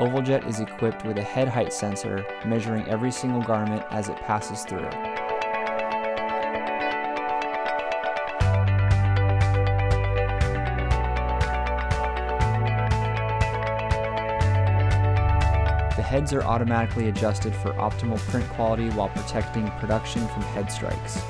OvalJet is equipped with a head height sensor measuring every single garment as it passes through. The heads are automatically adjusted for optimal print quality while protecting production from head strikes.